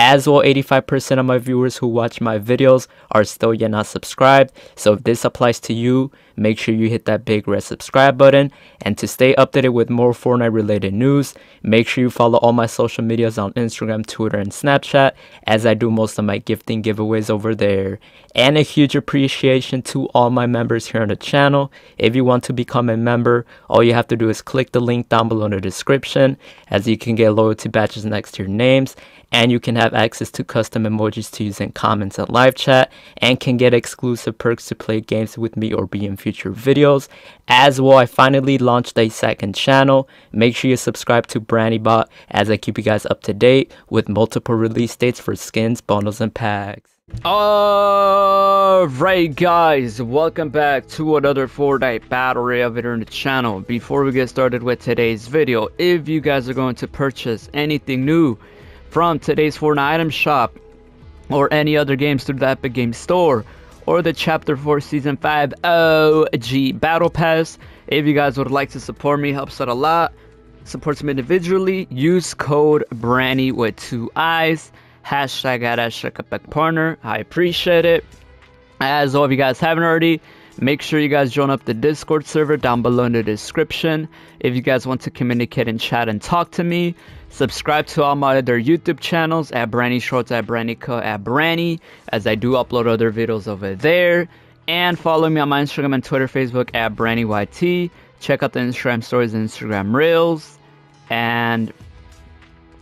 As well, 85% of my viewers who watch my videos are still yet not subscribed. So if this applies to you, make sure you hit that big red subscribe button. And to stay updated with more Fortnite related news, make sure you follow all my social medias on Instagram, Twitter, and Snapchat as I do most of my gifting giveaways over there. And a huge appreciation to all my members here on the channel. If you want to become a member, all you have to do is click the link down below in the description as you can get loyalty badges next to your names and you can have access to custom emojis to use in comments and live chat and can get exclusive perks to play games with me or be in future videos. As well i finally launched a second channel. Make sure you subscribe to BraniBot as i keep you guys up to date with multiple release dates for skins bundles and packs. Alright guys, welcome back to another Fortnite Battle Royale video the channel. Before we get started with today's video, if you guys are going to purchase anything new from today's Fortnite item shop or any other games through the Epic Games Store or the Chapter 4 Season 5 OG Battle Pass. If you guys would like to support me, helps out a lot. Supports me individually. Use code Brani with two eyes. Hashtag at Partner. I appreciate it. As all of you guys haven't already, make sure you guys join up the Discord server down below in the description. If you guys want to communicate and chat and talk to me, Subscribe to all my other YouTube channels at Brani Shorts, at BraniCuh, at Brani, as I do upload other videos over there. And follow me on my Instagram and Twitter, Facebook at BraniYT. Check out the Instagram stories and Instagram Reels. And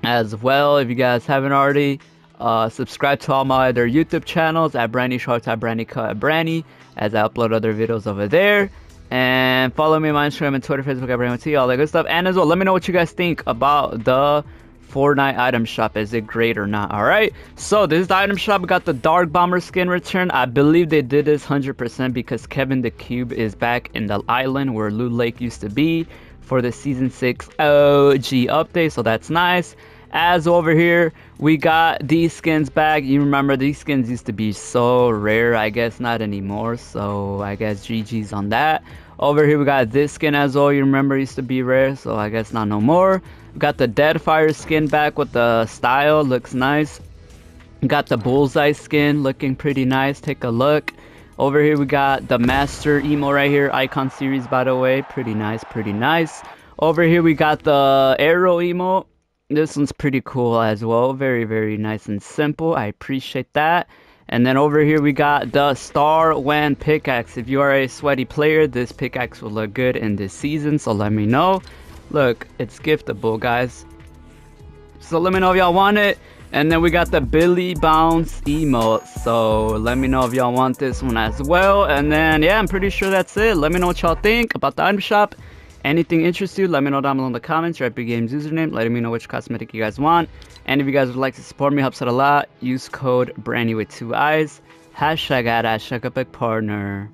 as well, if you guys haven't already, uh, subscribe to all my other YouTube channels at Brani Shorts, at BraniCuh, at Brani, as I upload other videos over there. And follow me on my Instagram and Twitter, Facebook, at everyone, all that good stuff. And as well, let me know what you guys think about the Fortnite item shop. Is it great or not? Alright, so this is the item shop. We got the Dark Bomber skin return. I believe they did this 100% because Kevin the Cube is back in the island where Loot Lake used to be for the Season 6 OG update. So that's nice. As over here, we got these skins back. You remember these skins used to be so rare. I guess not anymore. So I guess GG's on that. Over here we got this skin as well. You remember used to be rare. So I guess not no more. We got the Deadfire skin back with the style. Looks nice. Got the Bullseye skin looking pretty nice. Take a look. Over here we got the Master Emo right here. Icon series by the way. Pretty nice. Pretty nice. Over here we got the Arrow Emo this one's pretty cool as well. Very, very nice and simple. I appreciate that. And then over here we got the Star Wand pickaxe. If you are a sweaty player, this pickaxe will look good in this season, so let me know. Look, it's giftable, guys. So let me know if y'all want it. And then we got the Billy Bounce emote. So let me know if y'all want this one as well. And then, yeah, I'm pretty sure that's it. Let me know what y'all think about the item shop anything interests you, let me know down below in the comments, your Epic Games username, letting me know which cosmetic you guys want. And if you guys would like to support me, helps out a lot, use code Brani with two eyes, hashtag at hashtag Epic Partner.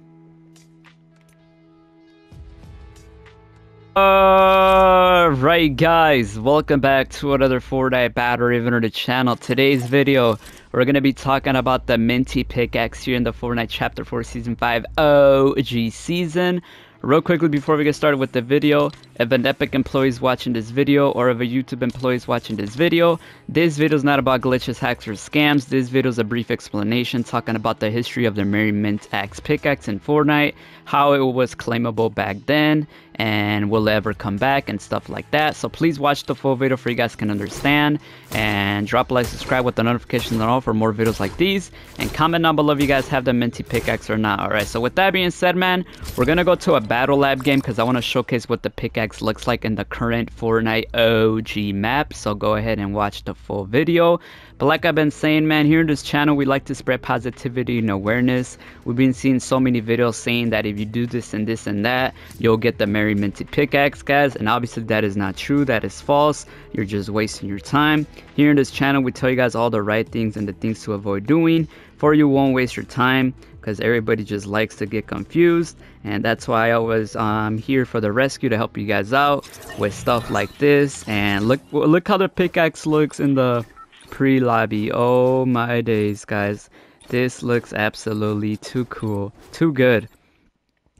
Alright guys, welcome back to another Fortnite Battle Royale the channel. Today's video, we're going to be talking about the Minty Pickaxe here in the Fortnite Chapter 4 Season 5 OG Season. Real quickly before we get started with the video, if an Epic employee is watching this video or if a YouTube employee is watching this video, this video is not about glitches, hacks, or scams. This video is a brief explanation talking about the history of the Merry Mint Axe pickaxe in Fortnite, how it was claimable back then, and will ever come back and stuff like that. So please watch the full video for you guys can understand and drop a like, subscribe with the notifications on all for more videos like these and comment down below if you guys have the minty pickaxe or not. Alright, so with that being said, man, we're gonna go to a Battle Lab game because I want to showcase what the pickaxe looks like in the current Fortnite OG map. So go ahead and watch the full video. But like I've been saying, man, here in this channel, we like to spread positivity and awareness. We've been seeing so many videos saying that if you do this and this and that, you'll get the Merry Minty pickaxe, guys. And obviously that is not true. That is false. You're just wasting your time. Here in this channel, we tell you guys all the right things and the things to avoid doing for you won't waste your time because everybody just likes to get confused and that's why I was um, here for the rescue to help you guys out with stuff like this and look look how the pickaxe looks in the pre-lobby. Oh my days guys. This looks absolutely too cool too good.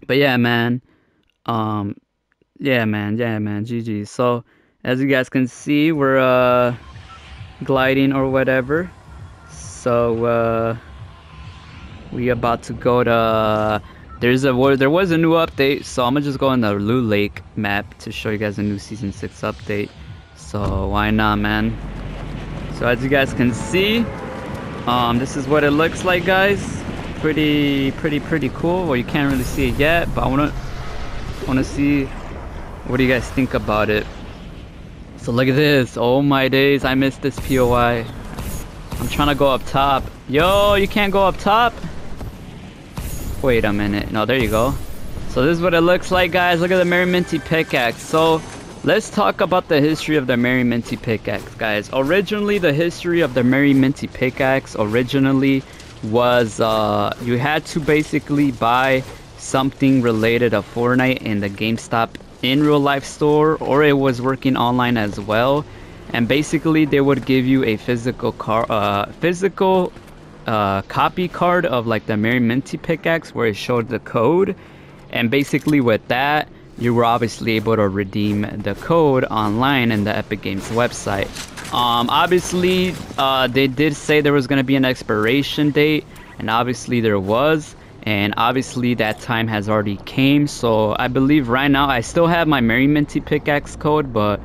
But yeah man. Um yeah man yeah man GG so as you guys can see we're uh gliding or whatever. So uh we about to go to there's a there was a new update so i'm gonna just go on the Loot Lake map to show you guys a new season 6 update. So why not man? So as you guys can see um this is what it looks like guys. Pretty pretty pretty cool. Well you can't really see it yet but i want to see what do you guys think about it. So look at this. Oh my days i missed this poi i'm trying to go up top. Yo you can't go up top Wait a minute. No, there you go. So this is what it looks like, guys. Look at the Merry Minty pickaxe. So let's talk about the history of the Merry Minty pickaxe, guys. Originally, the history of the Merry Minty pickaxe originally was uh, you had to basically buy something related to Fortnite in the GameStop in real life store, or it was working online as well. And basically, they would give you a physical car, uh, physical uh, copy card of like the Merry Minty pickaxe where it showed the code. And basically with that, you were obviously able to redeem the code online in the Epic Games website. Um, obviously, uh, they did say there was going to be an expiration date, and obviously there was. And obviously that time has already came, so I believe right now I still have my Merry Minty pickaxe code, but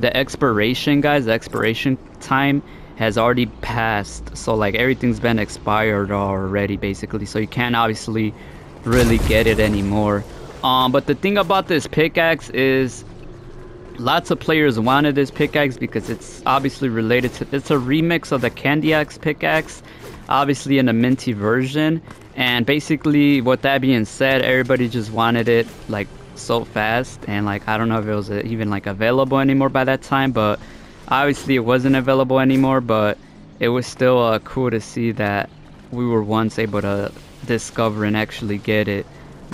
the expiration, guys, the expiration time has already passed so like everything's been expired already basically so you can't obviously really get it anymore. Um but the thing about this pickaxe is lots of players wanted this pickaxe because it's obviously related to it's a remix of the candy axe pickaxe obviously in a minty version and basically with that being said everybody just wanted it like so fast and like i don't know if it was even like available anymore by that time but obviously it wasn't available anymore but it was still uh, cool to see that we were once able to discover and actually get it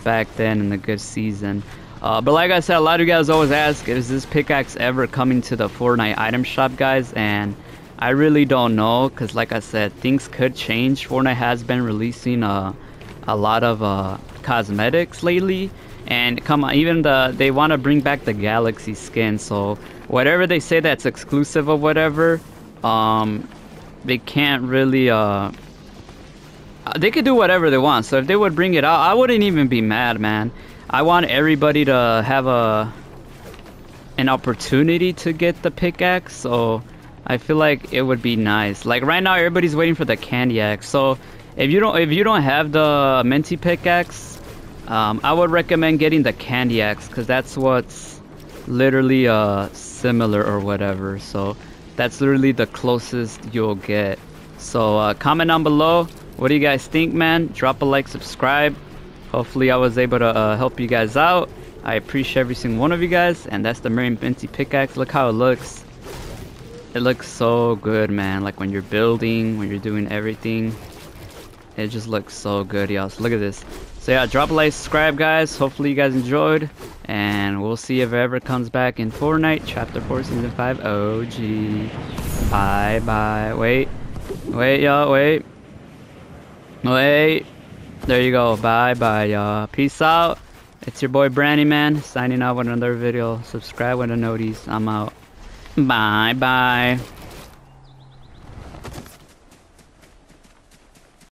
back then in the good season. Uh, but like I said a lot of you guys always ask is this pickaxe ever coming to the Fortnite item shop guys? And I really don't know because like I said things could change. Fortnite has been releasing uh, a lot of uh, cosmetics lately. And come on even the they want to bring back the galaxy skin so whatever they say that's exclusive or whatever um they can't really uh they could do whatever they want. So if they would bring it out i wouldn't even be mad man. I want everybody to have a an opportunity to get the pickaxe so i feel like it would be nice. Like right now everybody's waiting for the candy axe. So if you don't if you don't have the minty pickaxe um, I would recommend getting the Candy Axe because that's what's literally uh, similar or whatever. So that's literally the closest you'll get. So uh, comment down below. What do you guys think, man? Drop a like, subscribe. Hopefully I was able to uh, help you guys out. I appreciate every single one of you guys. And that's the Merry Minty pickaxe. Look how it looks. It looks so good, man. Like when you're building, when you're doing everything. It just looks so good, y'all. So look at this. So yeah, drop a like, subscribe guys. Hopefully you guys enjoyed. And we'll see if it ever comes back in Fortnite Chapter 4 Season 5 OG. Bye bye. Wait. Wait y'all, wait. Wait. There you go. Bye bye y'all. Peace out. It's your boy Brani Man signing out with another video. Subscribe with a notice. I'm out. Bye bye.